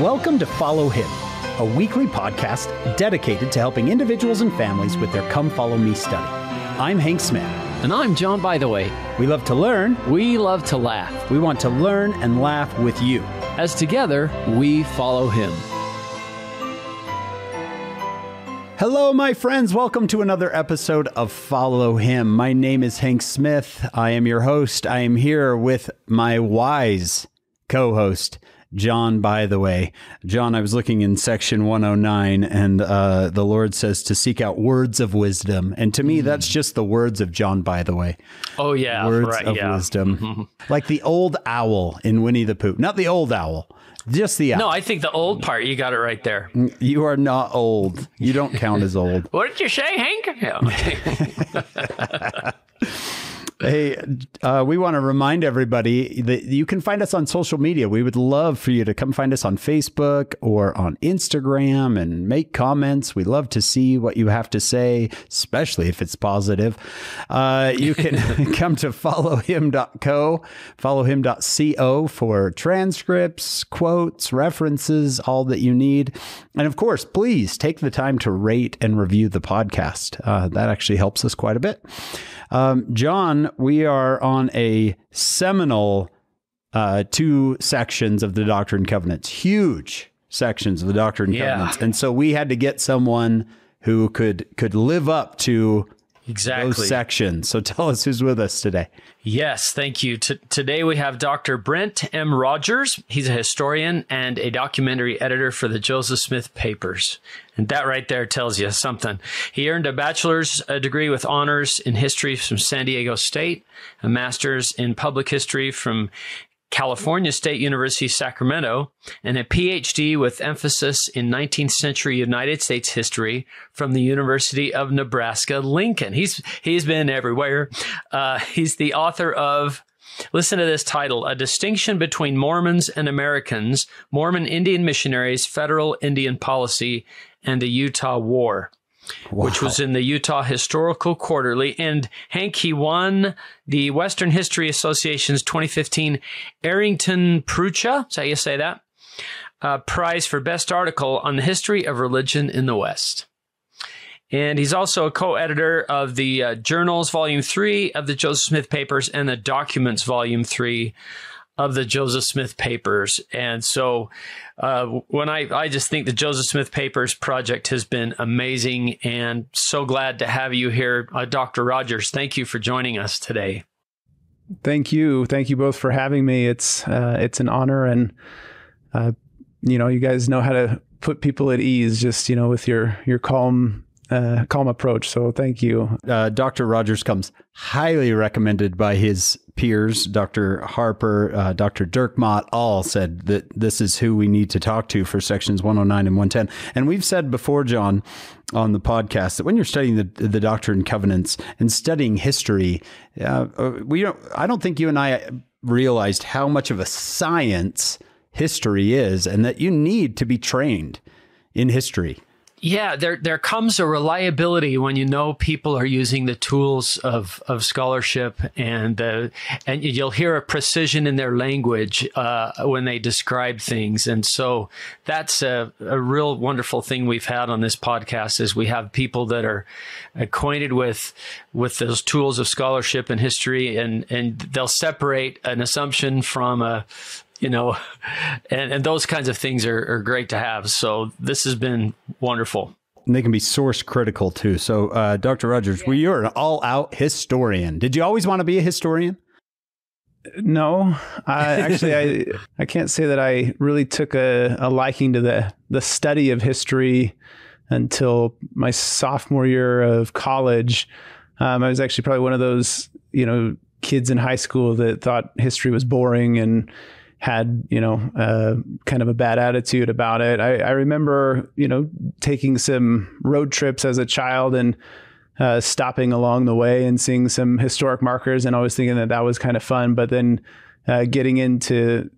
Welcome to Follow Him, a weekly podcast dedicated to helping individuals and families with their Come Follow Me study. I'm Hank Smith. And I'm John Bytheway. We love to learn. We love to laugh. We want to learn and laugh with you. As together, we follow him. Hello, my friends. Welcome to another episode of Follow Him. My name is Hank Smith. I am your host. I am here with my wise co host, John Bytheway. John, I was looking in section 109, and uh, the Lord says to seek out words of wisdom. And to me, hmm. that's just the words of John Bytheway. Oh, yeah. Words right, of yeah. wisdom. Mm-hmm. Like the old owl in Winnie the Pooh. Not the old owl, just the owl. No, I think the old part, you got it right there. Mm, you are not old. You don't count as old. What did you say, Hank? Hey, uh, we want to remind everybody that you can find us on social media. We would love for you to come find us on Facebook or on Instagram and make comments. We love to see what you have to say, especially if it's positive. Uh, you can come to followhim.co, followhim.co for transcripts, quotes, references, all that you need. And of course, please take the time to rate and review the podcast. Uh, that actually helps us quite a bit. Um, John, we are on a seminal uh, two sections of the Doctrine and Covenants, huge sections of the Doctrine and Yeah. Covenants, and so we had to get someone who could could live up to exactly. those sections. So tell us who's with us today. Yes, thank you. T- today we have Dr. Brent M. Rogers. He's a historian and a documentary editor for the Joseph Smith Papers. And that right there tells you something. He earned a bachelor's uh, degree with honors in history from San Diego State, a master's in public history from California State University, Sacramento, and a PhD with emphasis in 19th century United States history from the University of Nebraska, Lincoln. He's he's been everywhere. Uh, he's the author of. Listen to this title: A Distinction Between Mormons and Americans, Mormon Indian Missionaries, Federal Indian Policy, and the Utah War which was in the Utah Historical Quarterly. And Hank, he won the Western History Association's 2015 Arrington Prucha, is how you say that? Uh, prize for best article on the history of religion in the West. And he's also a co-editor of the uh, Journals Volume 3 of the Joseph Smith Papers and the Documents Volume 3 of the Joseph Smith Papers. And so uh, when I, I just think the Joseph Smith Papers project has been amazing and so glad to have you here, uh, Dr. Rogers. Thank you for joining us today. Thank you, thank you both for having me. It's uh, it's an honor, and uh, you know, you guys know how to put people at ease, just you know, with your your calm uh, calm approach. So thank you. Uh, Dr. Rogers comes highly recommended by his peers. Dr. Harper, uh, Dr. Dirkmaat all said that this is who we need to talk to for sections 109 and 110. And we've said before, John, on the podcast that when you're studying the the Doctrine and Covenants and studying history, uh, we don't. I don't think you and I realized how much of a science history is, and that you need to be trained in history. Yeah, there there comes a reliability when you know people are using the tools of, of scholarship, and uh, and you'll hear a precision in their language uh, when they describe things, and so that's a, a real wonderful thing we've had on this podcast is we have people that are acquainted with with those tools of scholarship and history, and and they'll separate an assumption from a you know, and, and those kinds of things are, are great to have. So this has been wonderful. And they can be source critical too. So, uh, Dr. Rogers, well, you're an all out historian. Did you always want to be a historian? No, I actually I I can't say that I really took a, a liking to the the study of history until my sophomore year of college. Um, I was actually probably one of those you know kids in high school that thought history was boring and had you know uh, kind of a bad attitude about it. I, I remember you know taking some road trips as a child and uh, stopping along the way and seeing some historic markers and always thinking that that was kind of fun. But then uh, getting into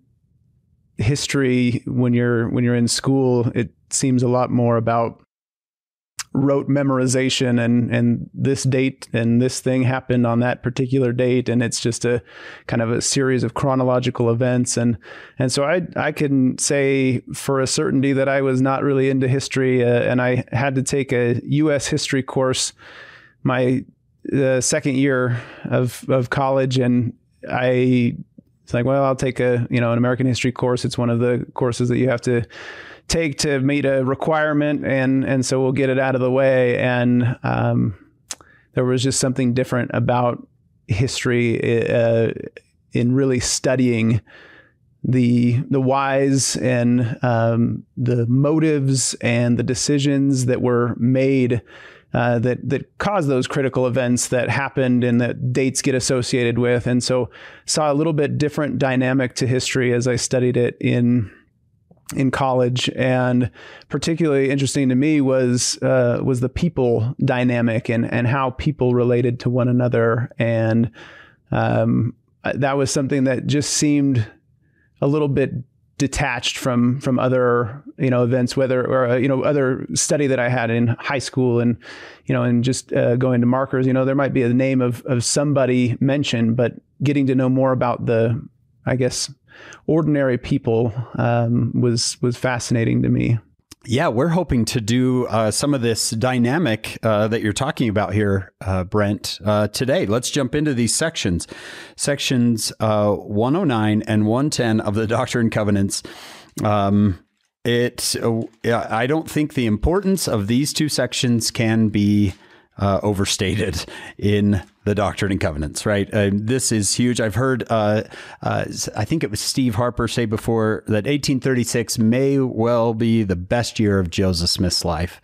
history when you're when you're in school, it seems a lot more about rote memorization and and this date and this thing happened on that particular date. And it's just a kind of a series of chronological events. And and so I I can say for a certainty that I was not really into history uh, and I had to take a US history course my uh, second year of of college. And I it's like well I'll take a you know an American history course. It's one of the courses that you have to take to meet a requirement, and and so we'll get it out of the way. And um, there was just something different about history uh, in really studying the the whys and um, the motives and the decisions that were made uh, that that caused those critical events that happened and that dates get associated with. And so saw a little bit different dynamic to history as I studied it in in college, and particularly interesting to me was uh, was the people dynamic and and how people related to one another, and um, that was something that just seemed a little bit detached from from other you know events whether or uh, you know other study that I had in high school and you know and just uh, going to markers. You know there might be a name of of somebody mentioned but getting to know more about the I guess ordinary people um, was was fascinating to me. Yeah, we're hoping to do uh, some of this dynamic uh, that you're talking about here, uh, Brent, uh, today. Let's jump into these sections. Sections uh, 109 and 110 of the Doctrine and Covenants. Um, it, uh, I don't think the importance of these two sections can be uh, overstated in the Doctrine and Covenants, right? Uh, this is huge. I've heard, uh, uh I think it was Steve Harper say before that 1836 may well be the best year of Joseph Smith's life.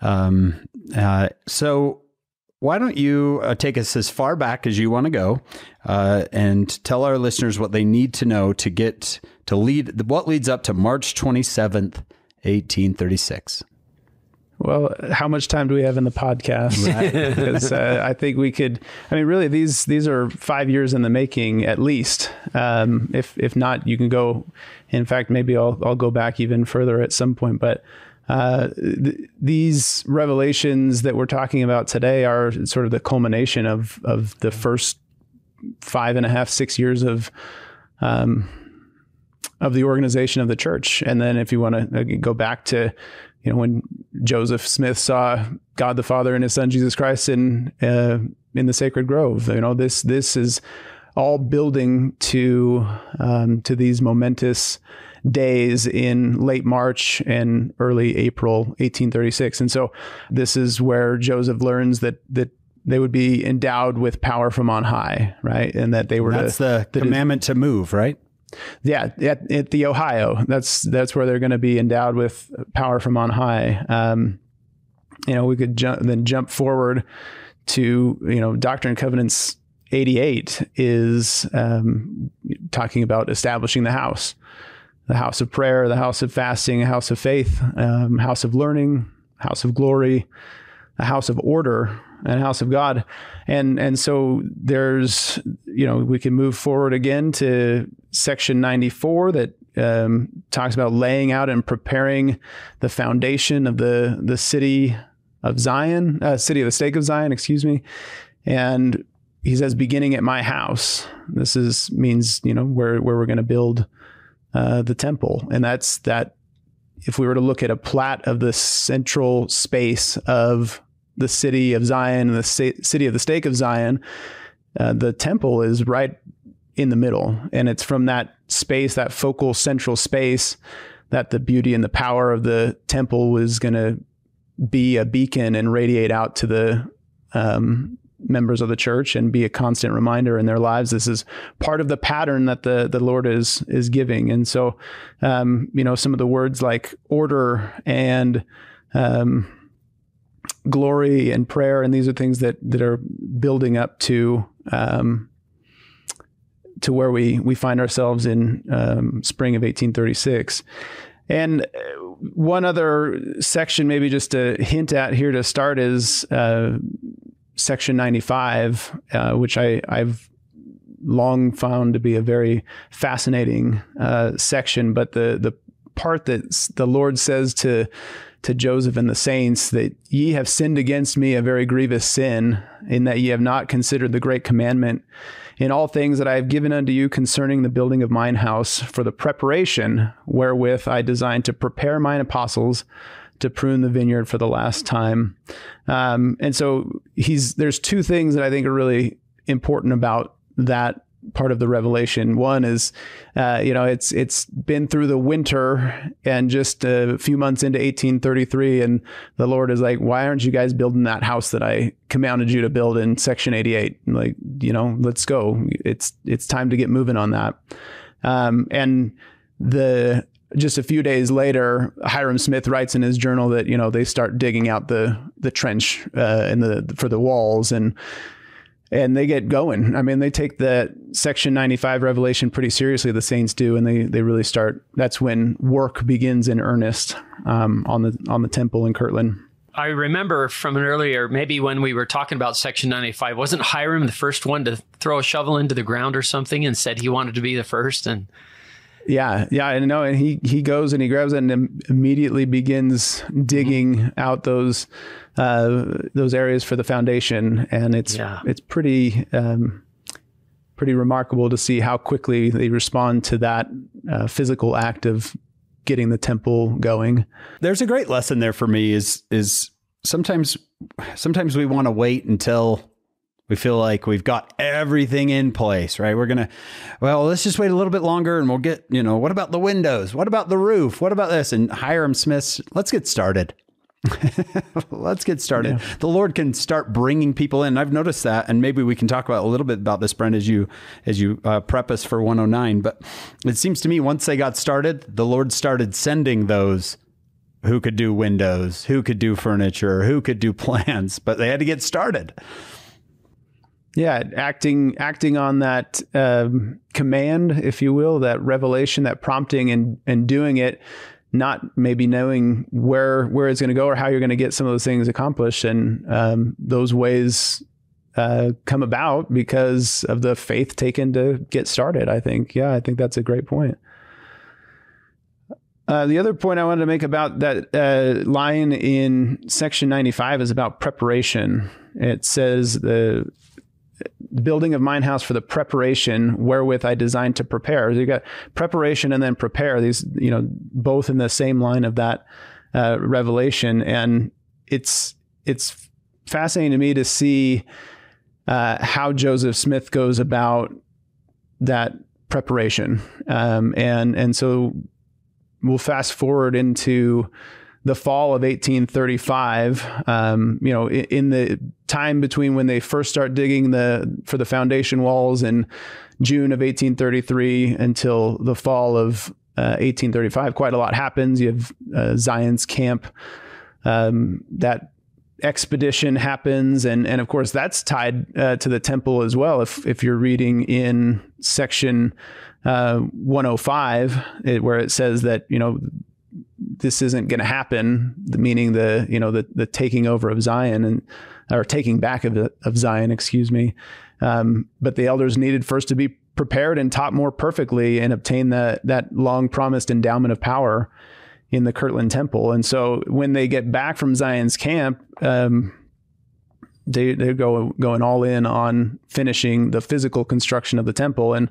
Um, uh, so, why don't you uh, take us as far back as you want to go and tell our listeners what they need to know to get to lead what leads up to March 27th, 1836? Well, how much time do we have in the podcast? Right. because uh, I think we could. I mean, really, these these are five years in the making at least. Um, if if not, you can go. In fact, maybe I'll I'll go back even further at some point. But uh, th- these revelations that we're talking about today are sort of the culmination of of the first five and a half six years of. Um, of the organization of the church, and then if you want to uh, go back to you know, when Joseph Smith saw God the Father and His Son Jesus Christ in uh, in the sacred grove, you know, this this is all building to um, to these momentous days in late March and early April 1836. And so this is where Joseph learns that that they would be endowed with power from on high, right? And that they were That's to, the commandment to move, right? Yeah, at, at, the Ohio, that's that's where they're going to be endowed with power from on high. Um, you know, we could then jump forward to you know Doctrine and Covenants 88 is um, talking about establishing the house, the house of prayer, the house of fasting, a house of faith, um, house of learning, house of glory, a house of order, and house of God. And and so there's you know we can move forward again to section 94 that um, talks about laying out and preparing the foundation of the the city of Zion, uh, city of the stake of Zion, excuse me. And he says, beginning at my house. This is means you know where where we're going to build uh, the temple, and that's that. If we were to look at a plat of the central space of the city of Zion and the city of the stake of Zion, uh, the temple is right in the middle. And it's from that space, that focal central space, that the beauty and the power of the temple was going to be a beacon and radiate out to the um, members of the church and be a constant reminder in their lives. This is part of the pattern that the the Lord is is giving. And so, um, you know, some of the words like order and um, glory and prayer, and these are things that that are building up to um, to where we we find ourselves in um, spring of 1836. And uh, one other section, maybe just to hint at here to start, is uh, section 95, uh, which I, I've long found to be a very fascinating uh, section. But the the part that the Lord says to to Joseph and the saints that ye have sinned against me a very grievous sin, in that ye have not considered the great commandment in all things that I have given unto you concerning the building of mine house for the preparation wherewith I designed to prepare mine apostles to prune the vineyard for the last time. Um, and so he's there's two things that I think are really important about that part of the revelation. One is, uh, you know, it's it's been through the winter and just a few months into 1833, and the Lord is like, "Why aren't you guys building that house that I commanded you to build in Section 88?" like, you know, let's go. It's it's time to get moving on that. Um, and the just a few days later, Hyrum Smith writes in his journal that you know they start digging out the the trench uh, and the for the walls and and they get going. I mean, they take the Section 95 revelation pretty seriously. The Saints do, and they they really start. That's when work begins in earnest um, on the on the temple in Kirtland. I remember from an earlier, maybe when we were talking about Section 95, wasn't Hyrum the first one to throw a shovel into the ground or something and said he wanted to be the first? And yeah, yeah, I know. And he he goes and he grabs it and immediately begins digging mm-hmm. out those uh, those areas for the foundation, and it's yeah. it's pretty um, pretty remarkable to see how quickly they respond to that uh, physical act of getting the temple going. There's a great lesson there for me. Is is sometimes sometimes we want to wait until we feel like we've got everything in place, right? We're going to, well, let's just wait a little bit longer and we'll get, you know, what about the windows? What about the roof? What about this? And Hyrum Smith's, let's get started. let's get started. Yeah. The Lord can start bringing people in. I've noticed that, and maybe we can talk about a little bit about this, Brent, as you as you uh, prep us for 109. But it seems to me once they got started, the Lord started sending those who could do windows, who could do furniture, who could do plans, but they had to get started. Yeah, acting acting on that um, command, if you will, that revelation, that prompting, and and doing it, not maybe knowing where where it's going to go or how you're going to get some of those things accomplished, and um, those ways uh, come about because of the faith taken to get started. I think, yeah, I think that's a great point. Uh, the other point I wanted to make about that uh, line in section 95 is about preparation. It says the building of mine house for the preparation wherewith I designed to prepare. You got preparation and then prepare. These, you know, both in the same line of that uh, revelation, and it's it's fascinating to me to see uh, how Joseph Smith goes about that preparation, um, and and so we'll fast forward into the fall of 1835, um, you know, in, in, the time between when they first start digging the for the foundation walls in June of 1833 until the fall of uh, 1835, quite a lot happens. You have uh, Zion's camp. Um, that expedition happens, and and of course that's tied uh, to the temple as well. If if you're reading in section uh, 105, it, where it says that you know this isn't going to happen. Meaning the you know the the taking over of Zion and or taking back of, of Zion, excuse me. Um, but the elders needed first to be prepared and taught more perfectly and obtain that that long promised endowment of power in the Kirtland Temple. And so when they get back from Zion's camp, um, they they go going all in on finishing the physical construction of the temple. And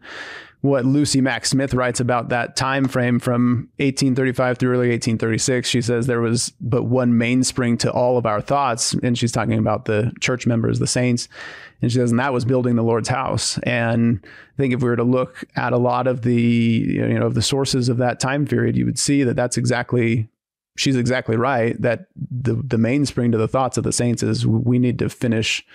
what Lucy Mack Smith writes about that time frame from 1835 through early 1836. She says there was but one mainspring to all of our thoughts, and she's talking about the church members, the saints. And she says, and that was building the Lord's house. And I think if we were to look at a lot of the you know of the sources of that time period, you would see that that's exactly she's exactly right that the the mainspring to the thoughts of the saints is we need to finish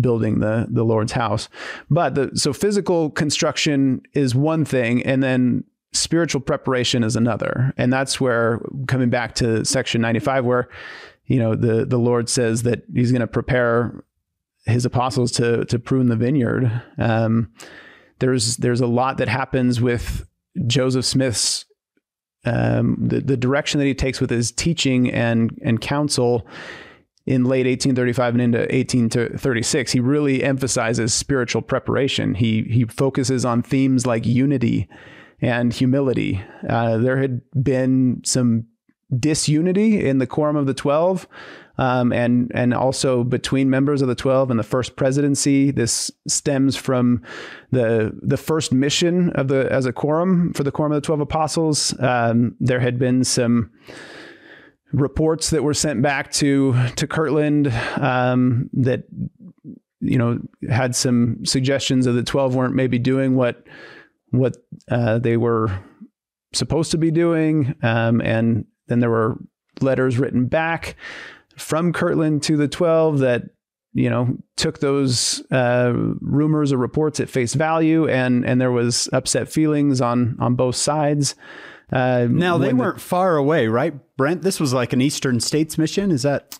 building the the Lord's house. But the so physical construction is one thing, and then spiritual preparation is another. And that's where coming back to section 95 where you know the the Lord says that he's going to prepare his apostles to to prune the vineyard. Um, there's there's a lot that happens with Joseph Smith's um, the, the direction that he takes with his teaching and and counsel in late 1835 and into 1836, he really emphasizes spiritual preparation. He he focuses on themes like unity and humility. Uh, there had been some disunity in the quorum of the 12 um, and and also between members of the 12 and the first presidency this stems from the the first mission of the as a quorum for the quorum of the 12 apostles um, there had been some reports that were sent back to to Kirtland um, that you know had some suggestions that the 12 weren't maybe doing what what uh, they were supposed to be doing. Um, and then there were letters written back from Kirtland to the 12 that you know took those uh, rumors or reports at face value. And and there was upset feelings on on both sides uh, now they weren't the, far away right brent this was like an eastern states mission is that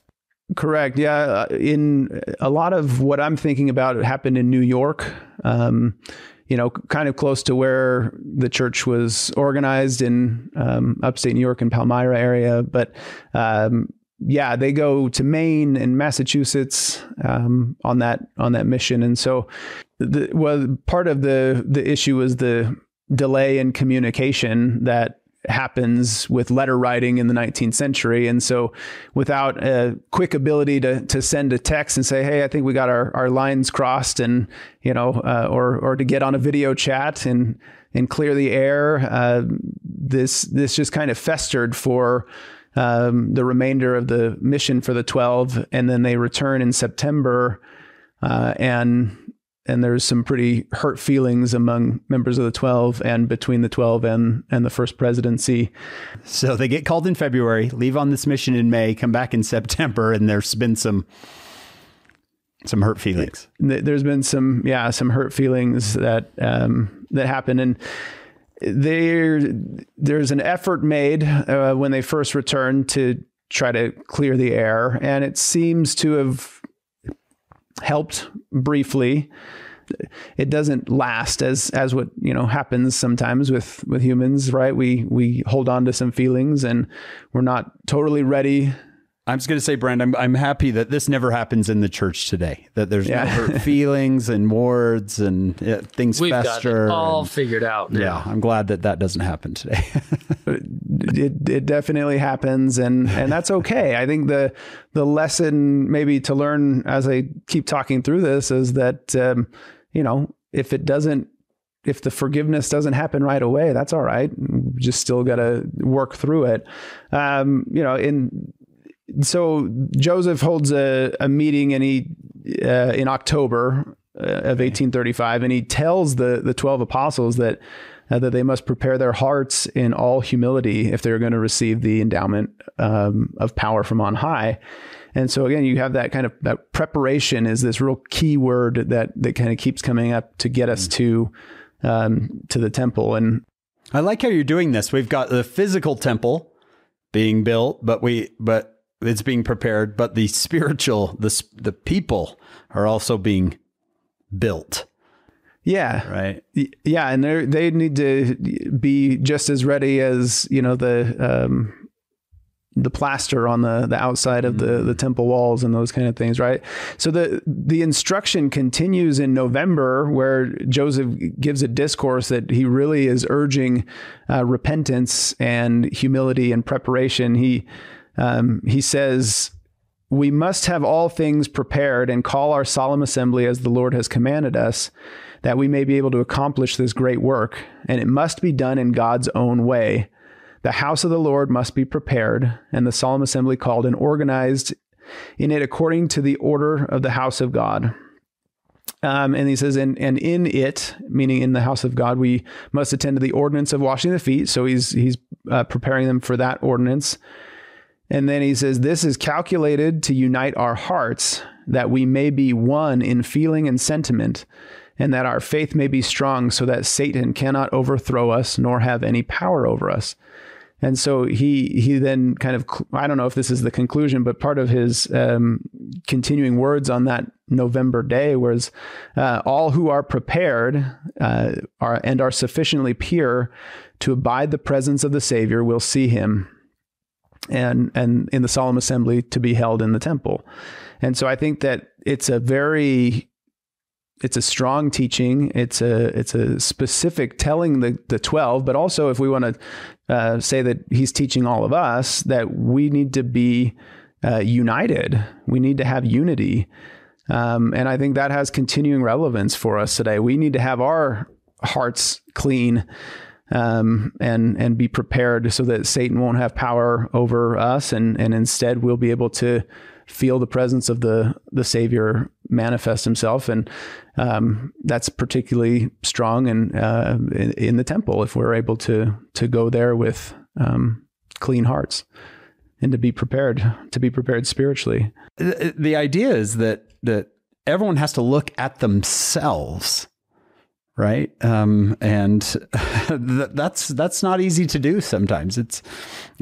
correct yeah uh, in a lot of what i'm thinking about it happened in new york um, you know, kind of close to where the church was organized in um, upstate New York and Palmyra area. But um, yeah, they go to Maine and Massachusetts um, on that on that mission, and so the well, part of the the issue was the delay in communication that happens with letter writing in the 19th century. And so without a quick ability to, to send a text and say, Hey, I think we got our, our lines crossed and, you know, uh, or, or to get on a video chat and, and clear the air, uh, this, this just kind of festered for, um, the remainder of the mission for the 12. And then they return in September, uh, and and there's some pretty hurt feelings among members of the 12 and between the 12 and, and the first presidency. So they get called in February, leave on this mission in May, come back in September, and there's been some some hurt feelings. There's been some yeah some hurt feelings that um, that happen and. There, there's an effort made uh, when they first returned to try to clear the air, and it seems to have helped briefly it doesn't last as as what you know happens sometimes with with humans right? We we hold on to some feelings and we're not totally ready I'm just going to say, Brent, I'm, I'm happy that this never happens in the church today. That there's yeah. no hurt feelings and wards and things We've fester. Got it all and, figured out. Now. Yeah, I'm glad that that doesn't happen today. it it definitely happens, and and that's okay. I think the the lesson maybe to learn as I keep talking through this is that um, you know if it doesn't if the forgiveness doesn't happen right away, that's all right. We just still got to work through it. Um, you know, in so Joseph holds a, a meeting and he uh, in October uh, of 1835, and he tells the the twelve apostles that uh, that they must prepare their hearts in all humility if they're going to receive the endowment um, of power from on high. And so again, you have that kind of that preparation is this real key word that that kind of keeps coming up to get us to um, to the temple. And I like how you're doing this. We've got the physical temple being built, but we but it's being prepared, but the spiritual, the the people are also being built. Yeah. Right. Yeah, and they they need to be just as ready as you know the um, the plaster on the the outside of the the temple walls and those kind of things, right? So the the instruction continues in November, where Joseph gives a discourse that he really is urging uh, repentance and humility and preparation. He um, he says, We must have all things prepared and call our solemn assembly as the Lord has commanded us, that we may be able to accomplish this great work. And it must be done in God's own way. The house of the Lord must be prepared, and the solemn assembly called and organized in it according to the order of the house of God. Um, and he says, and, and in it, meaning in the house of God, we must attend to the ordinance of washing the feet. So he's he's uh, preparing them for that ordinance. And then he says, This is calculated to unite our hearts, that we may be one in feeling and sentiment, and that our faith may be strong, so that Satan cannot overthrow us nor have any power over us. And so he he then kind of I don't know if this is the conclusion, but part of his um, continuing words on that November day was, uh, "All who are prepared uh, are and are sufficiently pure to abide the presence of the Savior will see Him, and and in the solemn assembly to be held in the temple. And so I think that it's a very it's a strong teaching. It's a it's a specific telling the the twelve, but also if we want to uh, say that he's teaching all of us that we need to be uh, united. We need to have unity, um, and I think that has continuing relevance for us today. We need to have our hearts clean. Um, and and be prepared so that Satan won't have power over us, and and instead we'll be able to feel the presence of the the Savior manifest Himself, and um, that's particularly strong and uh, in, in, the temple if we're able to to go there with um, clean hearts and to be prepared to be prepared spiritually. The, the idea is that that everyone has to look at themselves right? Um, and th- that's that's not easy to do. Sometimes it's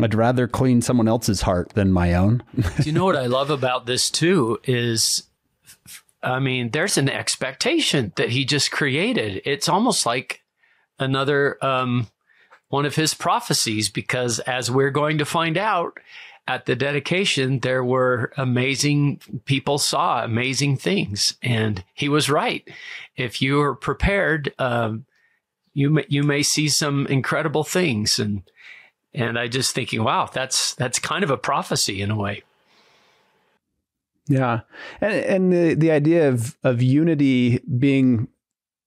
I'd rather clean someone else's heart than my own. you know what I love about this too is. I mean, there's an expectation that he just created. It's almost like another um, one of his prophecies, because as we're going to find out, at the dedication, there were amazing people saw amazing things, and he was right. If you are prepared, um, you may, you may see some incredible things, and and I just thinking, wow, that's that's kind of a prophecy in a way. Yeah, and and the the idea of of unity being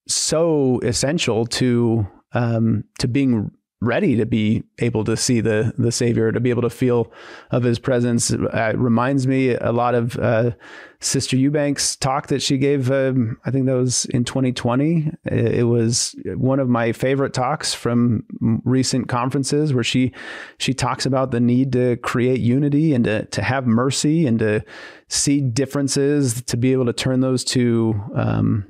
so essential to um, to being ready to be able to see the the Savior, to be able to feel of His presence. Uh, reminds me a lot of uh, Sister Eubank's talk that she gave. Um, I think that was in 2020. It was one of my favorite talks from recent conferences, where she she talks about the need to create unity and to to have mercy and to see differences, to be able to turn those to um,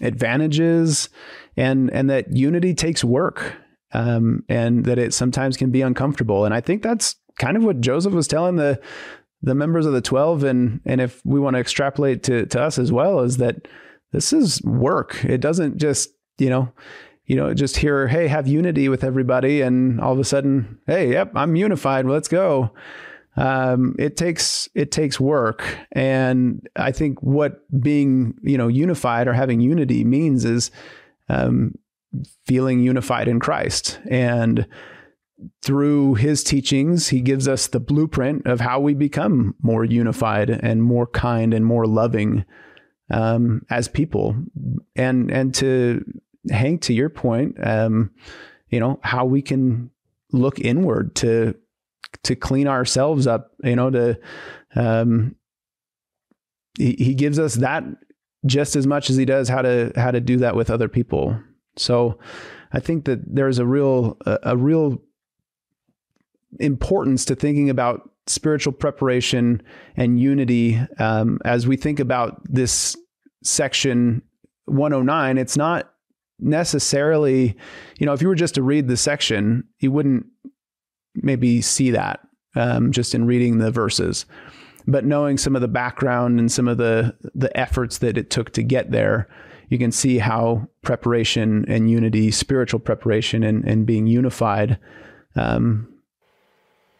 advantages, and and that unity takes work um, and that it sometimes can be uncomfortable. And I think that's kind of what Joseph was telling the the members of the twelve, and and if we want to extrapolate to to us as well, is that this is work. It doesn't just you know you know, just hear, hey, have unity with everybody, and all of a sudden, hey, yep, I'm unified. Let's go. Um, it takes it takes work, and I think what being you know unified or having unity means is um, feeling unified in Christ. And through his teachings, he gives us the blueprint of how we become more unified and more kind and more loving um, as people. And and to Hank, to your point, um, you know how we can look inward to to clean ourselves up. You know, to um, he, he gives us that just as much as he does how to how to do that with other people. So I think that there's a real a, a real importance to thinking about spiritual preparation and unity. Um, as we think about this section 109 it's not necessarily you know if you were just to read the section you wouldn't maybe see that um, just in reading the verses. But knowing some of the background and some of the the efforts that it took to get there you can see how preparation and unity, spiritual preparation and, and being unified, um,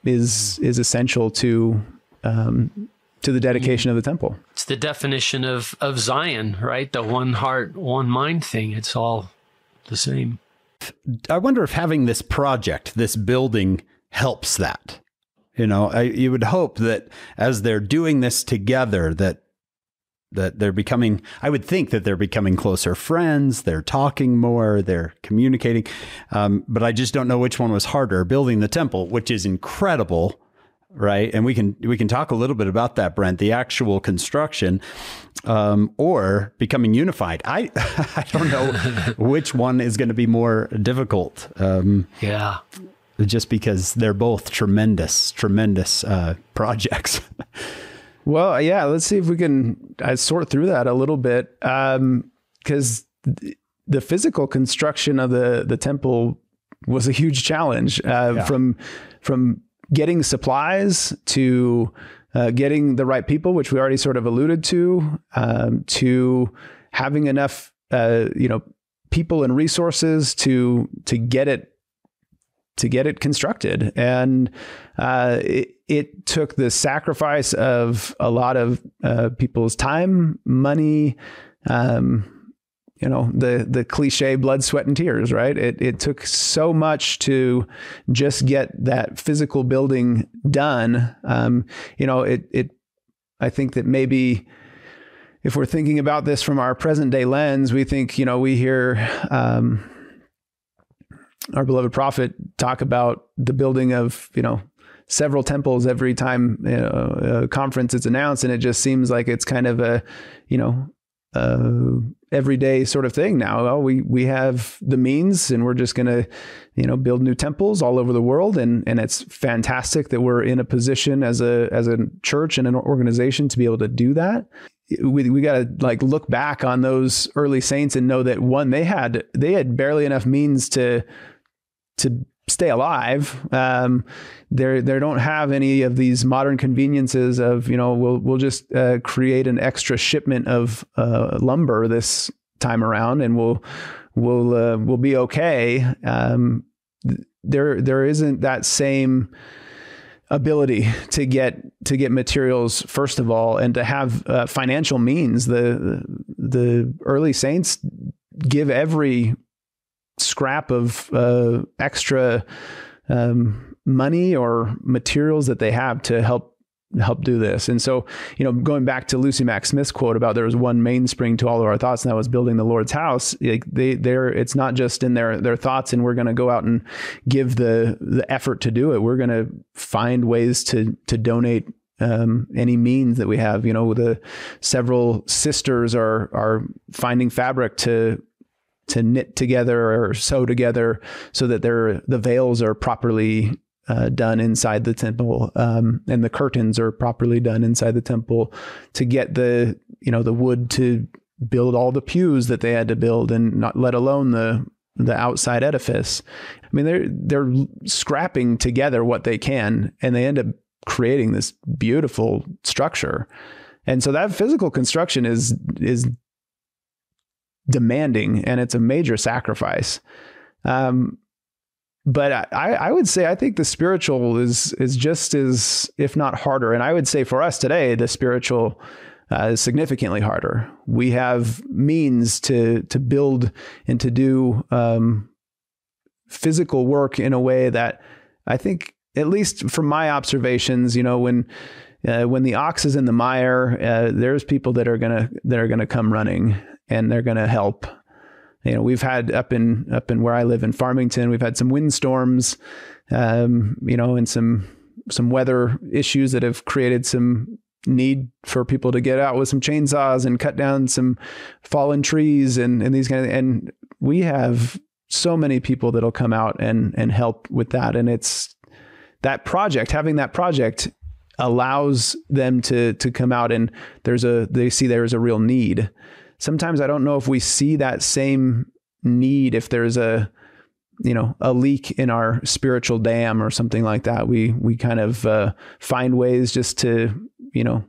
is is essential to um, to the dedication of the temple. It's the definition of of Zion, right? The one heart, one mind thing. It's all the same. I wonder if having this project, this building, helps that. You know, I, you would hope that as they're doing this together, that that they're becoming i would think that they're becoming closer friends they're talking more they're communicating. Um, but i just don't know which one was harder building the temple which is incredible right? And we can we can talk a little bit about that brent the actual construction um, or becoming unified. I i don't know which one is going to be more difficult um, yeah. just because they're both tremendous tremendous uh, projects Well, yeah, let's see if we can uh, sort through that a little bit. Um, Because um, the physical construction of the, the temple was a huge challenge uh, yeah. from, from getting supplies to uh, getting the right people, which we already sort of alluded to, um, to having enough, uh, you know, people and resources to to get it to get it constructed. And uh, it, it, took the sacrifice of a lot of uh, people's time, money, um, you know the the cliche blood sweat and tears right? It it took so much to just get that physical building done. Um, you know it it i think that maybe if we're thinking about this from our present day lens we think you know we hear um, our beloved prophet talk about the building of you know several temples every time you know, a conference is announced and it just seems like it's kind of a you know everyday sort of thing now. Well, we we have the means, and we're just going to, you know, build new temples all over the world, and and it's fantastic that we're in a position as a as a church and an organization to be able to do that. We we got to like look back on those early saints and know that one they had they had barely enough means to to stay alive. Um, they they don't have any of these modern conveniences of you know we'll we'll just uh, create an extra shipment of uh, lumber this time around and we'll we'll uh, we'll be okay. Um, there there isn't that same ability to get to get materials first of all and to have uh, financial means the the early saints give every scrap of uh, extra um, money or materials that they have to help help do this. And so, you know, going back to Lucy Mack Smith's quote about there was one mainspring to all of our thoughts, and that was building the Lord's house. Like they, they're, it's not just in their their thoughts, and we're going to go out and give the the effort to do it. We're going to find ways to to donate um, any means that we have. You know, the several sisters are are finding fabric to to knit together or sew together so that the veils are properly uh, done inside the temple um, and the curtains are properly done inside the temple to get the you know the wood to build all the pews that they had to build and not let alone the the outside edifice. I mean they're they're scrapping together what they can and they end up creating this beautiful structure. And so that physical construction is is demanding and it's a major sacrifice. Um, but I, I would say I think the spiritual is is just as if not harder. And I would say for us today, the spiritual uh, is significantly harder. We have means to to build and to do um, physical work in a way that I think, at least from my observations, you know, when uh, when the ox is in the mire, uh, there's people that are gonna that are gonna come running and they're going to help. You know, we've had up in up in where I live in Farmington, we've had some windstorms, um, you know, and some some weather issues that have created some need for people to get out with some chainsaws and cut down some fallen trees and and these kind of and we have so many people that'll come out and and help with that and it's that project having that project allows them to to come out and there's a they see there's a real need sometimes I don't know if we see that same need if there's a you know a leak in our spiritual dam or something like that. We we kind of uh, find ways just to you know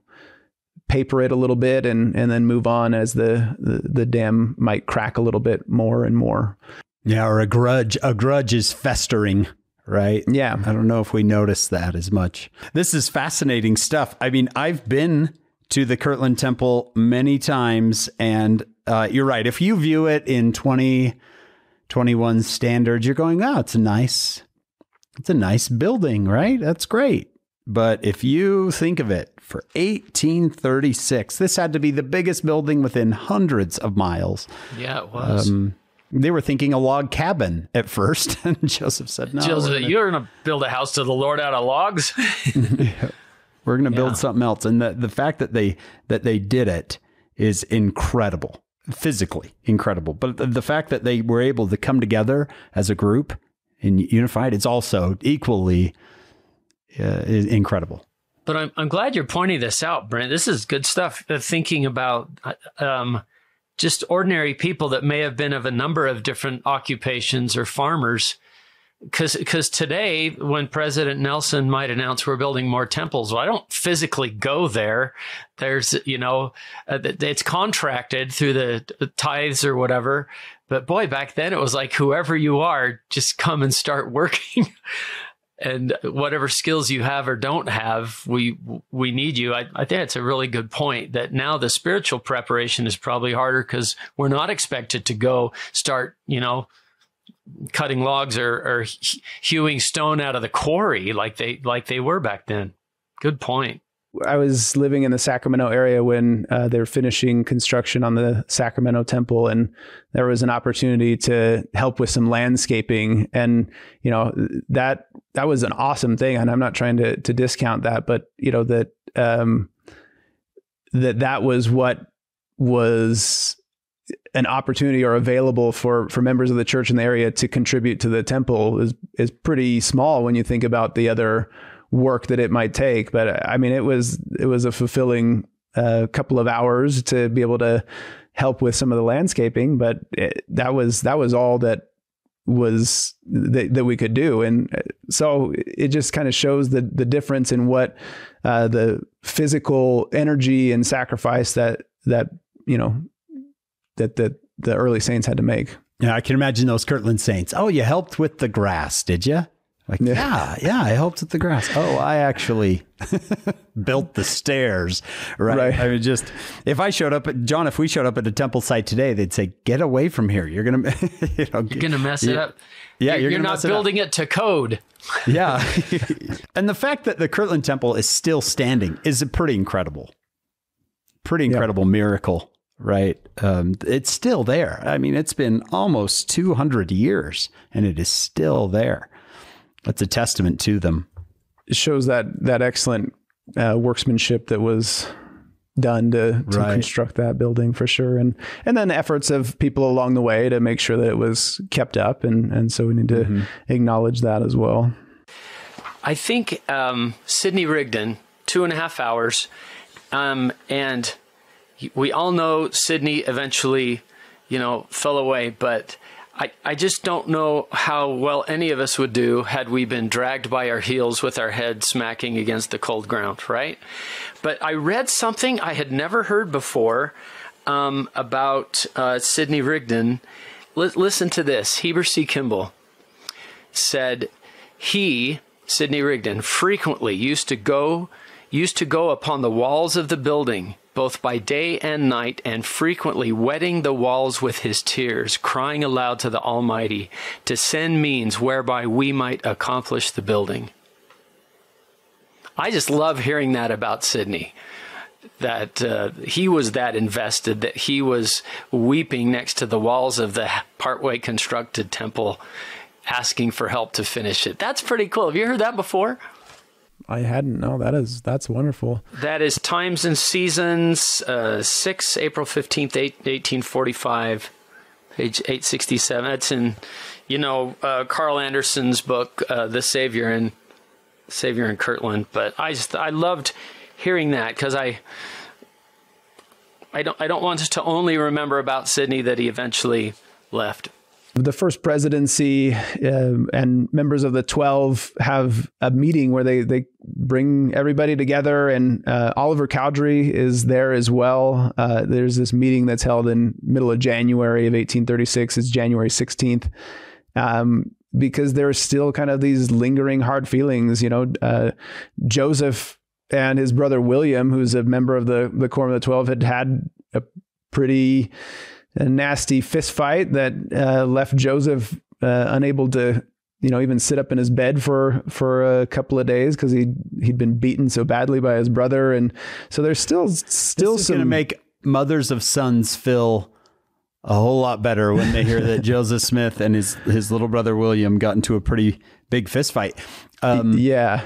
paper it a little bit and and then move on as the, the the dam might crack a little bit more and more. Yeah, or a grudge. A grudge is festering right? Yeah. I don't know if we notice that as much. This is fascinating stuff. I mean, I've been to the Kirtland Temple many times, and uh, you're right. If you view it in 2021 standards, you're going, "Oh, it's a nice, it's a nice building, right? That's great." But if you think of it for 1836, this had to be the biggest building within hundreds of miles. Yeah, it was. Um, they were thinking a log cabin at first, and Joseph said, "No, Joseph, you're going to build a house to the Lord out of logs." We're going to build yeah. something else. And the, the fact that they that they did it is incredible, physically incredible. But the, the fact that they were able to come together as a group and unified, it's also equally uh, incredible. But I'm I'm glad you're pointing this out, Brent. This is good stuff. Uh, thinking about um, just ordinary people that may have been of a number of different occupations or farmers because because today when President Nelson might announce we're building more temples, well, I don't physically go there. There's you know uh, it's contracted through the tithes or whatever. But boy, back then it was like whoever you are, just come and start working. and whatever skills you have or don't have, we we need you. I, I think it's a really good point that now the spiritual preparation is probably harder because we're not expected to go start, you know, cutting logs or, or hewing stone out of the quarry like they like they were back then. Good point. I was living in the Sacramento area when uh, they were finishing construction on the Sacramento Temple, and there was an opportunity to help with some landscaping. And you know that that was an awesome thing, and I'm not trying to to discount that, but you know that um, that that was what was an opportunity or available for for members of the church in the area to contribute to the temple is is pretty small when you think about the other work that it might take. But I mean, it was it was a fulfilling uh, couple of hours to be able to help with some of the landscaping. But it, that was that was all that was that, that we could do and uh, so it just kind of shows the the difference in what uh, the physical energy and sacrifice that that you know that that the early saints had to make yeah i can imagine those kirtland saints oh you helped with the grass did you like, yeah. yeah, yeah, I helped with the grass. Oh, I actually built the stairs. Right? right. I mean, just if I showed up at John, if we showed up at the temple site today, they'd say, "Get away from here! You're gonna, you know, you're gonna mess it up. Yeah, you're, you're not building it, it, to code. yeah, and the fact that the Kirtland Temple is still standing is a pretty incredible, pretty incredible miracle. Right, um, it's still there. I mean, it's been almost 200 years, and it is still there. That's a testament to them. It shows that that excellent uh, workmanship that was done to, to right. construct that building for sure, and and then efforts of people along the way to make sure that it was kept up, and and so we need to mm-hmm. acknowledge that as well. I think um, Sidney Rigdon, two and a half hours, um, and we all know Sidney eventually, you know, fell away, but I, I just don't know how well any of us would do had we been dragged by our heels with our head smacking against the cold ground, right? But I read something I had never heard before um, about uh, Sidney Rigdon. L- listen to this. Heber C. Kimball said he, Sidney Rigdon, frequently used to go used to go upon the walls of the building both by day and night, and frequently wetting the walls with his tears, crying aloud to the Almighty to send means whereby we might accomplish the building. I just love hearing that about Sidney. That uh, he was that invested, that he was weeping next to the walls of the partway constructed temple, asking for help to finish it. That's pretty cool. Have you heard that before? I hadn't. No, that is that's wonderful. That is Times and Seasons, uh, six April fifteenth, eighteen forty-five, page eight sixty-seven. That's in, you know, uh, Karl Anderson's book, uh, The Savior and Savior in Kirtland. But I just I loved hearing that because I. I don't. I don't want to only remember about Sidney that he eventually left the first presidency uh, and members of the 12 have a meeting where they, they bring everybody together and uh, oliver cowdery is there as well. Uh, there's this meeting that's held in middle of january of 1836 it's january 16th um, because there's still kind of these lingering hard feelings you know uh, joseph and his brother william who's a member of the, the quorum of the 12 had had a pretty a nasty fist fight that uh, left Joseph uh, unable to, you know, even sit up in his bed for for a couple of days because he he'd been beaten so badly by his brother, and so there's still still this some going to make mothers of sons feel a whole lot better when they hear that Joseph Smith and his his little brother William got into a pretty big fist fight. Um, yeah,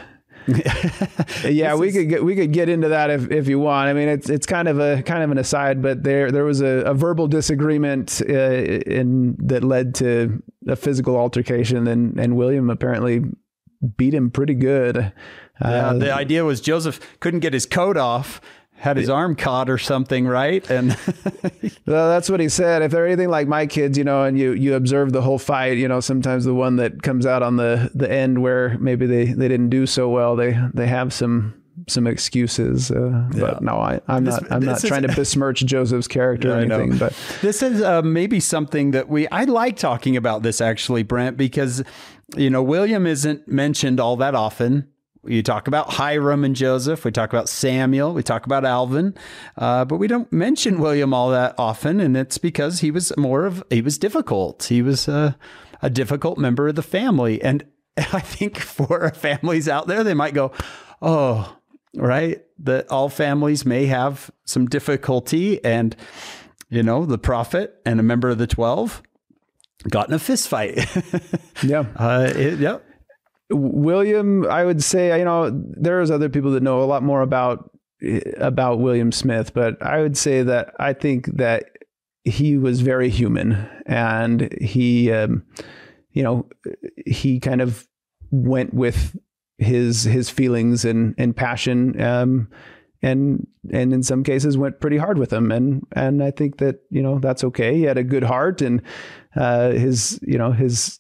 yeah, we is... could get, we could get into that if, if you want. I mean, it's it's kind of a kind of an aside, but there there was a, a verbal disagreement uh, in that led to a physical altercation, and and William apparently beat him pretty good. Yeah, uh, the idea was Joseph couldn't get his coat off, had his arm caught or something, right? And well, that's what he said. If they're anything like my kids, you know, and you you observe the whole fight, you know, sometimes the one that comes out on the the end where maybe they they didn't do so well, they they have some some excuses. Uh, yeah. But no, I, I'm this, not. I'm not trying to besmirch Joseph's character or anything. But this is uh, maybe something that we. I like talking about this actually, Brent, because you know, William isn't mentioned all that often. You talk about Hyrum and Joseph. We talk about Samuel. We talk about Alvin, uh, but we don't mention William all that often, and it's because he was more of he was difficult. He was a, a difficult member of the family, and I think for families out there, they might go, "Oh, right, that all families may have some difficulty," and you know, the prophet and a member of the twelve got in a fist fight. yeah, uh, it, yeah. William, I would say, you know, there's other people that know a lot more about about William Smith, but I would say that I think that he was very human, and he, um, you know, he kind of went with his his feelings and and passion, um, and and in some cases went pretty hard with them, and and I think that you know that's okay. He had a good heart, and uh, his you know his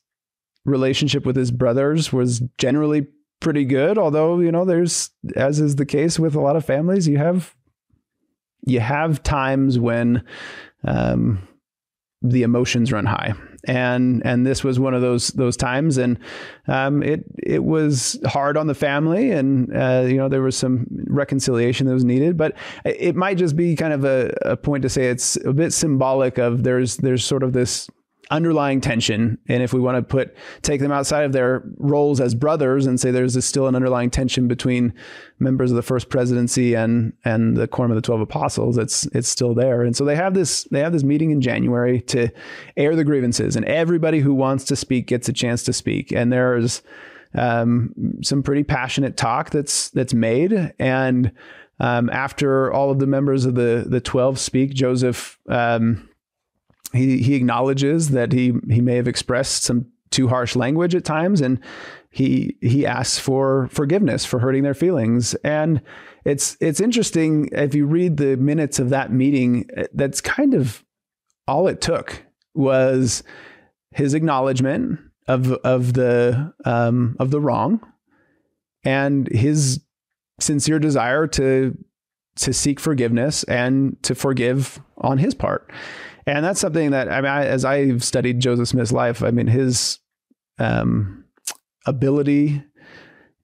relationship with his brothers was generally pretty good. Although, you know, there's, as is the case with a lot of families, you have, you have times when, um, the emotions run high and and this was one of those those times and um, it it was hard on the family and uh, you know there was some reconciliation that was needed but it might just be kind of a, a point to say it's a bit symbolic of there's there's sort of this underlying tension. And if we want to put take them outside of their roles as brothers and say there's still an underlying tension between members of the first presidency and and the quorum of the 12 apostles it's it's still there. And so they have this they have this meeting in January to air the grievances and everybody who wants to speak gets a chance to speak. And there's um, some pretty passionate talk that's that's made. And um, after all of the members of the the 12 speak Joseph um, he he acknowledges that he he may have expressed some too harsh language at times and he he asks for forgiveness for hurting their feelings. And it's it's interesting if you read the minutes of that meeting that's kind of all it took was his acknowledgement of of the um, of the wrong and his sincere desire to to seek forgiveness and to forgive on his part and that's something that I mean, I, as I've studied Joseph Smith's life, I mean, his um, ability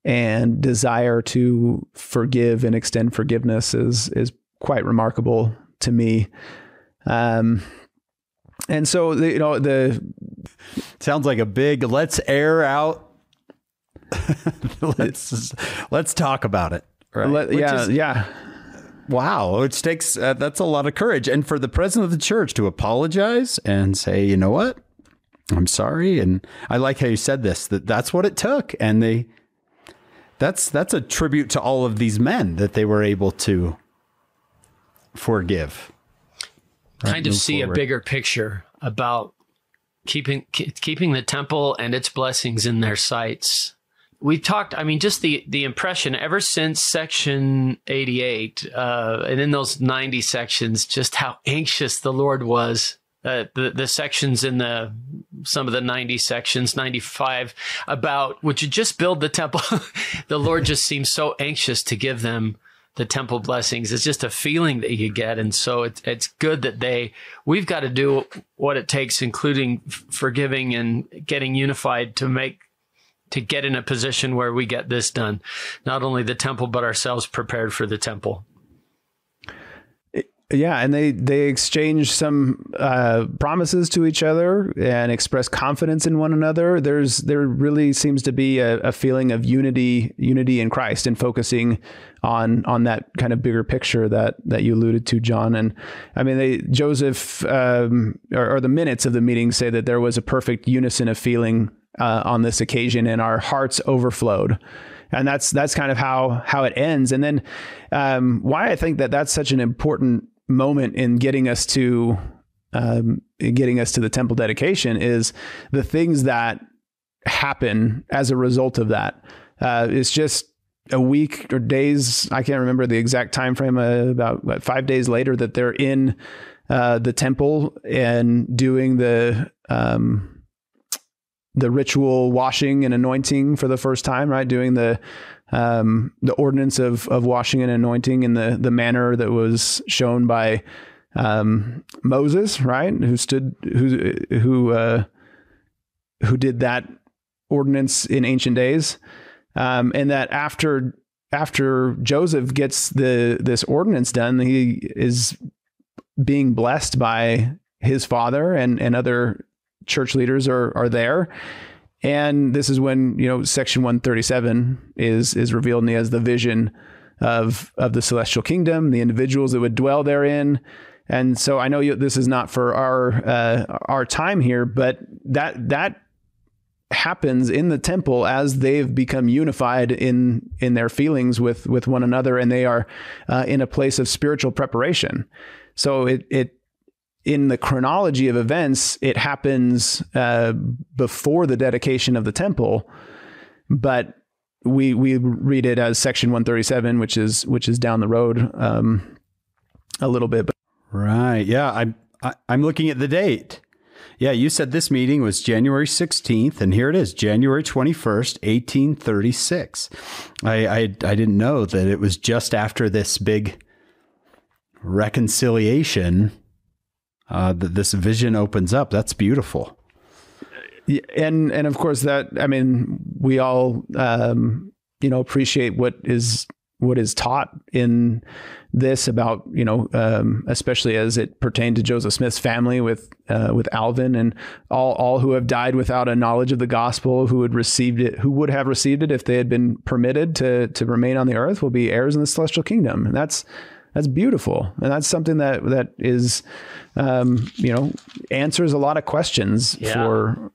and desire to forgive and extend forgiveness is is quite remarkable to me. Um, and so the, you know the sounds like a big let's air out. let's let's talk about it. Right? Let, yeah, is, yeah. Wow, which takes uh, that's a lot of courage, and for the president of the church to apologize and say, you know what, I'm sorry, and I like how you said this that that's what it took, and they that's that's a tribute to all of these men that they were able to forgive. Kind of see forward. a bigger picture about keeping keeping the temple and its blessings in their sights we talked i mean just the the impression ever since section 88 uh, and in those 90 sections just how anxious the lord was. Uh, the the sections in the some of the 90 sections 95 about would you just build the temple. The lord just seems so anxious to give them the temple blessings. It's just a feeling that you get and so it's it's good that they we've got to do what it takes including forgiving and getting unified to make to get in a position where we get this done. Not only the temple, but ourselves prepared for the temple. Yeah, and they they exchange some uh, promises to each other and express confidence in one another. There's there really seems to be a, a, feeling of unity unity in Christ and focusing on on that kind of bigger picture that that you alluded to, John. And I mean, they, Joseph um, or, or the minutes of the meeting say that there was a perfect unison of feeling uh, on this occasion, and our hearts overflowed. And that's that's kind of how how it ends. And then um, why I think that that's such an important moment in getting us to um, getting us to the temple dedication is the things that happen as a result of that. Uh, it's just a week or days. I can't remember the exact time frame. Uh, about what, five days later, that they're in uh, the temple and doing the um, the ritual washing and anointing for the first time, right? Doing the um, the ordinance of of washing and anointing in the the manner that was shown by um, Moses, right? Who stood who who uh, who did that ordinance in ancient days, um, and that after after Joseph gets the this ordinance done, he is being blessed by his father and and other church leaders are are there. And this is when you know section 137 is is revealed has the vision of of the celestial kingdom, the individuals that would dwell therein. And so I know you, this is not for our uh, our time here, but that that happens in the temple as they've become unified in in their feelings with with one another, and they are uh, in a place of spiritual preparation. So it it in the chronology of events, it happens uh, before the dedication of the temple, but we we read it as section 137, which is which is down the road um, a little bit. But right, yeah, I'm I'm looking at the date. Yeah, you said this meeting was January 16th, and here it is, January 21st, 1836. I, I, I didn't know that it was just after this big reconciliation uh, that this vision opens up. That's beautiful. And and of course that I mean we all um, you know appreciate what is what is taught in this about you know um, especially as it pertained to Joseph Smith's family with uh, with Alvin and all all who have died without a knowledge of the gospel who had received it who would have received it if they had been permitted to to remain on the earth will be heirs in the celestial kingdom and that's that's beautiful and that's something that that is um, you know answers a lot of questions yeah. for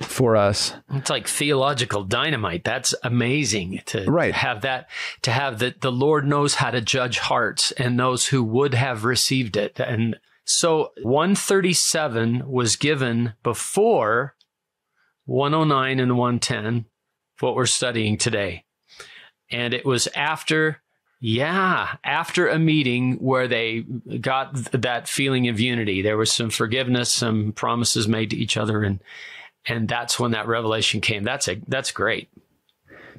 for us. It's like theological dynamite. That's amazing to right. have that, to have that the Lord knows how to judge hearts and those who would have received it. And so 137 was given before 109 and 110, what we're studying today. And it was after yeah, after a meeting where they got that feeling of unity, there was some forgiveness, some promises made to each other, and and that's when that revelation came. That's a that's great.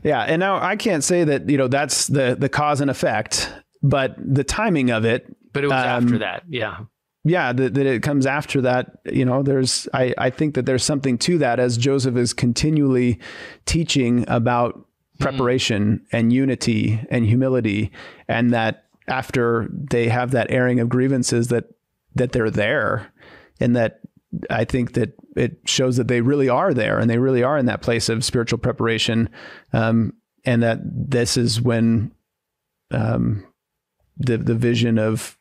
Yeah, and now I can't say that you know that's the the cause and effect, but the timing of it. But it was um, after that, yeah. Yeah, that, that it comes after that. You know, there's I I think that there's something to that as Joseph is continually teaching about preparation mm. and unity and humility and that after they have that airing of grievances that that they're there and that I think that it shows that they really are there and they really are in that place of spiritual preparation um, and that this is when um, the the vision of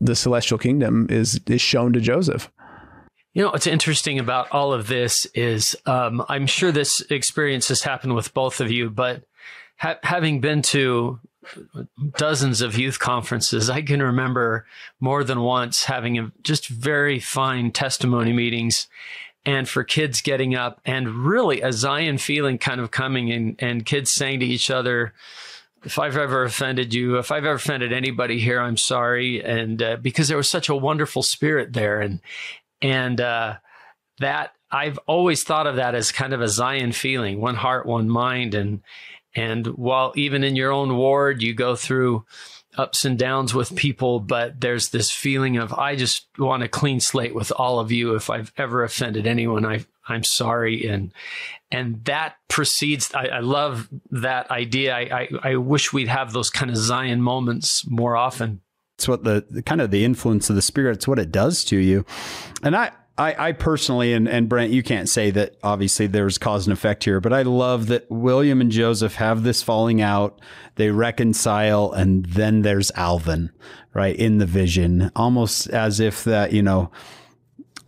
the celestial kingdom is is shown to Joseph. You know, what's interesting about all of this is um, I'm sure this experience has happened with both of you, but ha- having been to dozens of youth conferences, I can remember more than once having a, just very fine testimony meetings and for kids getting up and really a Zion feeling kind of coming and, and kids saying to each other, if I've ever offended you, if I've ever offended anybody here, I'm sorry. And uh, because there was such a wonderful spirit there. And, and uh, that I've always thought of that as kind of a Zion feeling, one heart, one mind, and and while even in your own ward you go through ups and downs with people, but there's this feeling of I just want a clean slate with all of you. If I've ever offended anyone, I I'm sorry, and and that precedes. I, I love that idea. I, I I wish we'd have those kind of Zion moments more often it's what the, the kind of the influence of the spirit it's what it does to you and i I, I, personally, and, and Brent, you can't say that obviously there's cause and effect here, but I love that William and Joseph have this falling out. They reconcile, and then there's Alvin, right, in the vision, almost as if that, you know,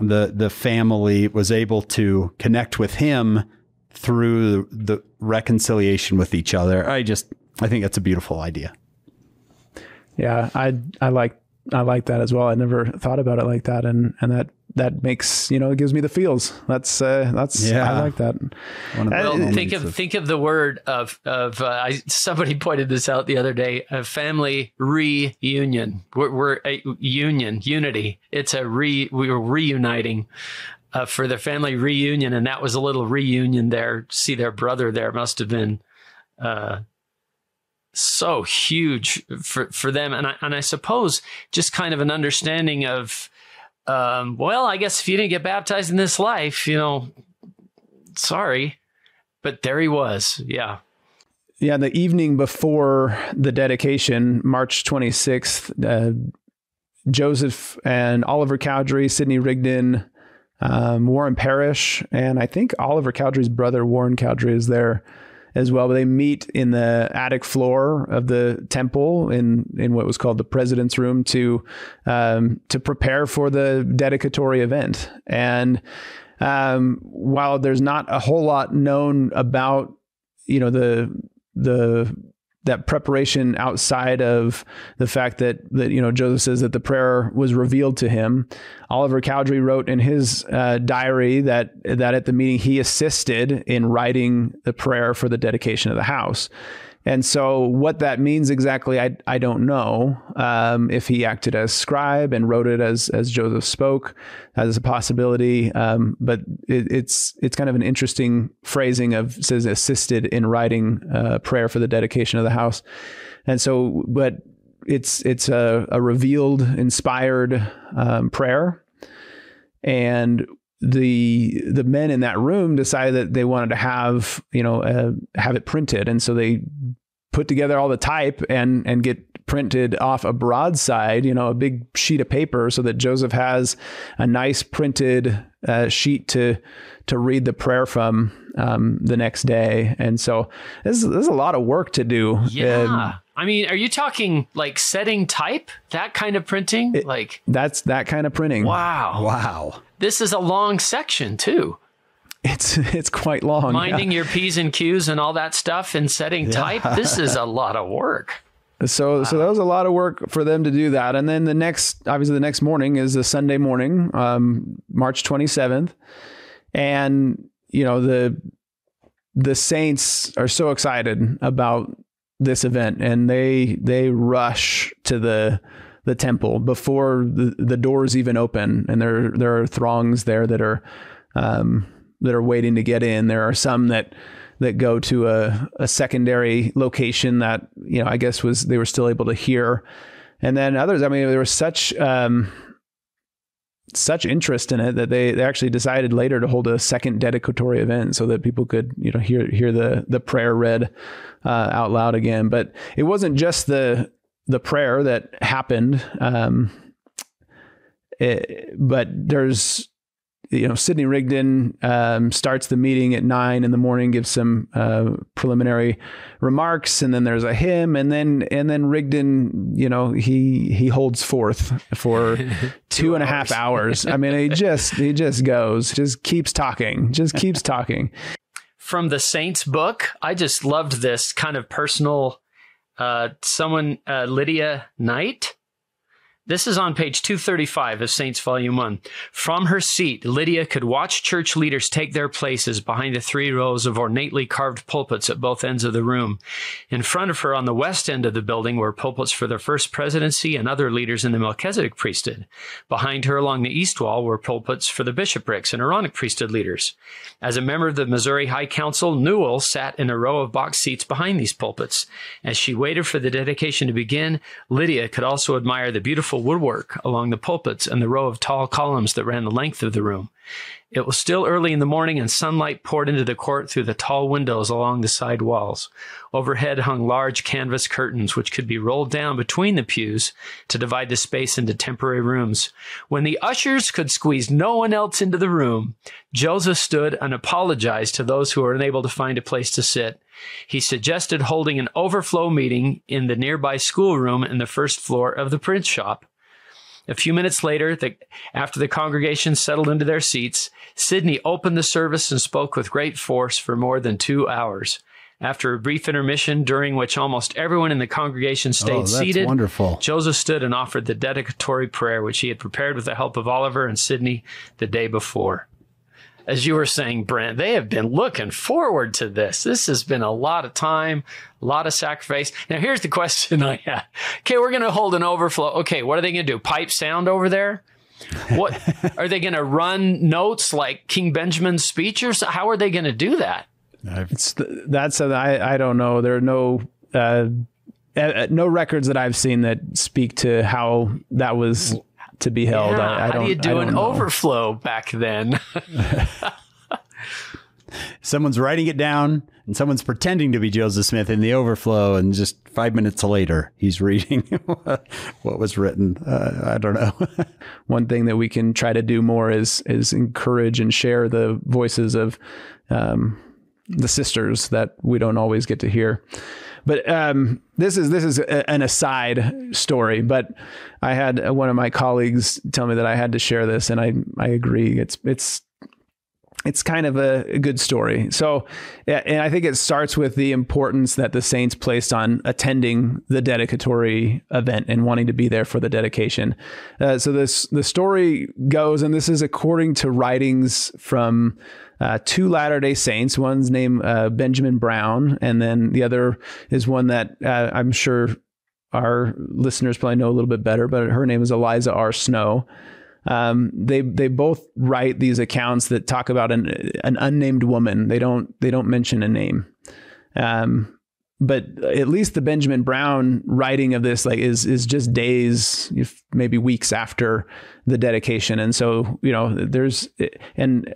the the family was able to connect with him through the reconciliation with each other. I just I think that's a beautiful idea. Yeah, I I like I like that as well. I never thought about it like that, and and that that makes you know it gives me the feels. That's uh, that's yeah. I like that. Well, think of, of think of the word of of uh, I, somebody pointed this out the other day. A family reunion. We're, we're a union unity. It's a re we were reuniting. Uh, for the family reunion, and that was a little reunion there. See their brother there must have been uh, so huge for, for them. And I, and I suppose just kind of an understanding of, um, well, I guess if you didn't get baptized in this life, you know, sorry. but there he was. Yeah. Yeah, the evening before the dedication, March 26th, uh, Joseph and Oliver Cowdery, Sidney Rigdon, um, Warren Parrish, and I think Oliver Cowdery's brother, Warren Cowdery, is there as well. But they meet in the attic floor of the temple in in what was called the president's room to um, to prepare for the dedicatory event. And um, while there's not a whole lot known about you know the the that preparation outside of the fact that that you know Joseph says that the prayer was revealed to him. Oliver Cowdery wrote in his uh, diary that that at the meeting he assisted in writing the prayer for the dedication of the house. And so, what that means exactly, I, I don't know. Um, if he acted as scribe and wrote it as as Joseph spoke, as a possibility. Um, but it, it's it's kind of an interesting phrasing of says assisted in writing a prayer for the dedication of the house. And so, but it's it's a, a revealed, inspired um, prayer, and the the men in that room decided that they wanted to have you know uh, have it printed, and so they put together all the type and and get printed off a broadside, you know, a big sheet of paper, so that Joseph has a nice printed uh, sheet to to read the prayer from um, the next day. And so this, this is a lot of work to do. Yeah. Um, I mean, are you talking like setting type, that kind of printing? It, like that's that kind of printing. Wow. Wow. This is a long section too. It's it's quite long. Minding yeah. your P's and Q's and all that stuff and setting yeah. type. This is a lot of work. So wow. so that was a lot of work for them to do that. And then the next obviously the next morning is a Sunday morning, um, March 27th. And you know, the the saints are so excited about this event and they they rush to the the temple before the, the doors even open and there there are throngs there that are um, that are waiting to get in. There are some that that go to a, a secondary location that you know I guess was they were still able to hear, and then others. I mean, there was such um, such interest in it that they, they actually decided later to hold a second dedicatory event so that people could you know hear hear the the prayer read uh, out loud again. But it wasn't just the the prayer that happened. Um, it, but there's you know, Sidney Rigdon um, starts the meeting at nine in the morning, gives some uh, preliminary remarks, and then there's a hymn, and then and then Rigdon, you know, he he holds forth for two and a half hours. I mean, he just he just goes, just keeps talking, just keeps talking. From the Saints book, I just loved this kind of personal. Uh, someone, uh, Lydia Knight this is on page 235 of Saints Volume 1. From her seat, Lydia could watch church leaders take their places behind the three rows of ornately carved pulpits at both ends of the room. In front of her on the west end of the building were pulpits for the first presidency and other leaders in the Melchizedek priesthood. Behind her along the east wall were pulpits for the bishoprics and Aaronic priesthood leaders. As a member of the Missouri High Council, Newel sat in a row of box seats behind these pulpits. As she waited for the dedication to begin, Lydia could also admire the beautiful woodwork along the pulpits and the row of tall columns that ran the length of the room. It was still early in the morning and sunlight poured into the court through the tall windows along the side walls. Overhead hung large canvas curtains which could be rolled down between the pews to divide the space into temporary rooms. When the ushers could squeeze no one else into the room, Joseph stood and apologized to those who were unable to find a place to sit. He suggested holding an overflow meeting in the nearby schoolroom in the first floor of the print shop. A few minutes later, the, after the congregation settled into their seats, Sidney opened the service and spoke with great force for more than two hours. After a brief intermission, during which almost everyone in the congregation oh, stayed oh, seated, wonderful. Joseph stood and offered the dedicatory prayer, which he had prepared with the help of Oliver and Sidney the day before as you were saying, Brent, they have been looking forward to this. This has been a lot of time, a lot of sacrifice. Now, here's the question I had. Okay, we're going to hold an overflow. Okay, what are they going to do? Pipe sound over there? What are they going to run notes like King Benjamin's speech or so? How are they going to do that? It's that's a, I, I don't know. There are no uh, no records that I've seen that speak to how that was to be held. Yeah, I, I how do you do an know. overflow back then? someone's writing it down and someone's pretending to be Joseph Smith in the overflow, and just five minutes later, he's reading what was written. Uh, I don't know. One thing that we can try to do more is is encourage and share the voices of um, the sisters that we don't always get to hear. But um, this is this is a, an aside story. But I had one of my colleagues tell me that I had to share this, and I I agree. It's it's it's kind of a, a, good story. So, and I think it starts with the importance that the saints placed on attending the dedicatory event and wanting to be there for the dedication. Uh, so this the story goes, and this is according to writings from uh, two Latter day Saints. One's named uh, Benjamin Brown, and then the other is one that uh, I'm sure our listeners probably know a little bit better, but her name is Eliza R. Snow. Um, they they both write these accounts that talk about an an unnamed woman. They don't they don't mention a name. Um, but at least the Benjamin Brown writing of this like is is just days, maybe weeks after the dedication, and so you know there's and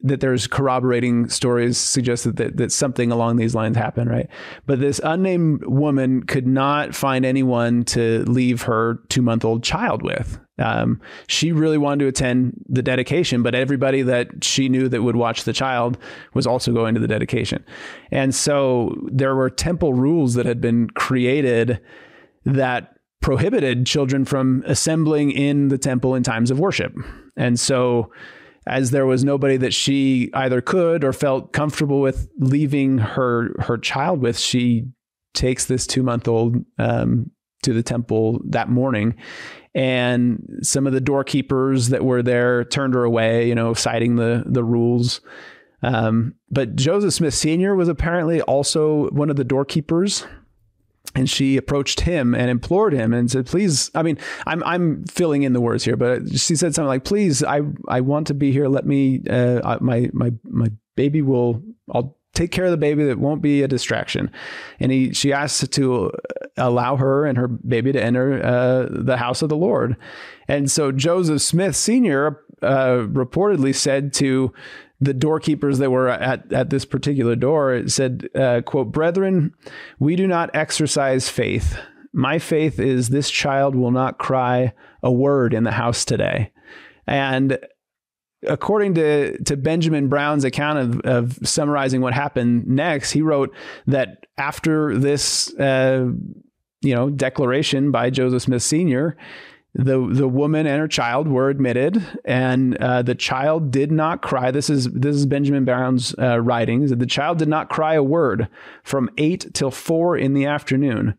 that there's corroborating stories suggest that, that, that something along these lines happened, right? But this unnamed woman could not find anyone to leave her two month old child with. Um, she really wanted to attend the dedication, but everybody that she knew that would watch the child was also going to the dedication. And so there were temple rules that had been created that prohibited children from assembling in the temple in times of worship. And so as there was nobody that she either could or felt comfortable with leaving her her child with, she takes this two month old um, to the temple that morning. And some of the doorkeepers that were there turned her away, you know, citing the the rules. Um, but Joseph Smith Sr. was apparently also one of the doorkeepers and she approached him and implored him and said, "Please, I mean, I'm I'm filling in the words here, but she said something like, "Please, I I want to be here. Let me, uh, my my my baby will. I'll take care of the baby. That won't be a distraction." And he she asked to allow her and her baby to enter uh, the house of the Lord. And so Joseph Smith Senior uh, reportedly said to the doorkeepers that were at, at this particular door said uh, quote brethren we do not exercise faith my faith is this child will not cry a word in the house today and according to, to benjamin brown's account of, of summarizing what happened next he wrote that after this uh, you know declaration by joseph smith senior the the woman and her child were admitted, and uh, the child did not cry. This is this is Benjamin Brown's uh, writings. The child did not cry a word from eight till four in the afternoon.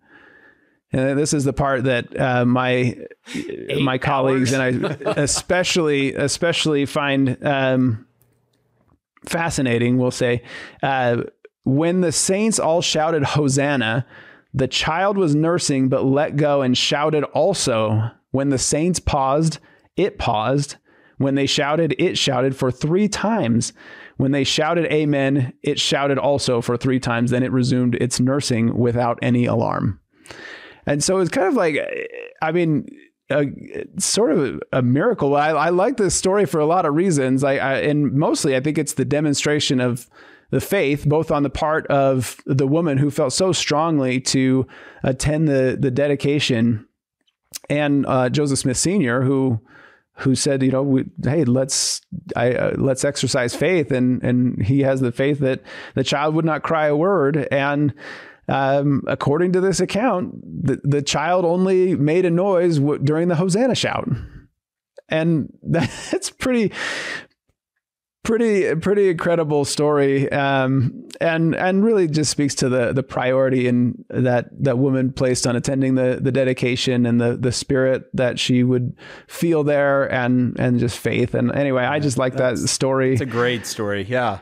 And this is the part that uh, my Eight my colleagues and I especially especially find um, fascinating. We'll say uh, when the saints all shouted Hosanna, the child was nursing but let go and shouted also when the saints paused, it paused. When they shouted, it shouted for three times. When they shouted amen, it shouted also for three times. Then it resumed its nursing without any alarm. And so it's kind of like, I mean, a, sort of a miracle. I, I, like this story for a lot of reasons. I, I, and mostly I think it's the demonstration of the faith, both on the part of the woman who felt so strongly to attend the the dedication and uh, Joseph Smith Sr., who who said, you know, we, hey, let's I, uh, let's exercise faith, and and he has the faith that the child would not cry a word, and um, according to this account, the, the child only made a noise w- during the Hosanna shout, and that's pretty pretty pretty incredible story. Um, and and really just speaks to the the priority in that that woman placed on attending the the dedication and the the spirit that she would feel there and and just faith. And anyway I just like that story. It's a great story. Yeah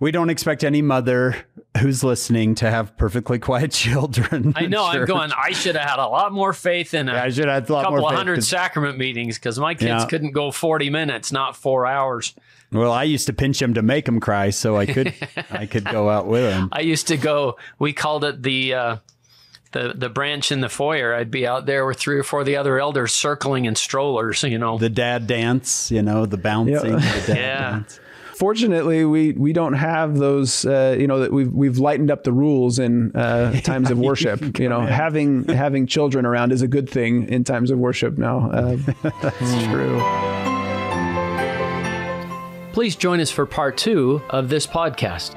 we don't expect any mother who's listening to have perfectly quiet children. I know. I'm going. I should have had a lot more faith in a yeah, I should have had a lot couple more of hundred sacrament meetings because my kids yeah. couldn't go 40 minutes, not four hours. Well, I used to pinch him to make him cry, so I could I could go out with him. I used to go. We called it the. Uh, the, the branch in the foyer, I'd be out there with three or four of the other elders circling in strollers, you know. The dad dance, you know, the bouncing. The yeah. Dance. Fortunately, we we don't have those. Uh, you know that we've we've lightened up the rules in uh, times of worship. you know, having having children around is a good thing in times of worship now. Uh, That's true. Please join us for part two of this podcast.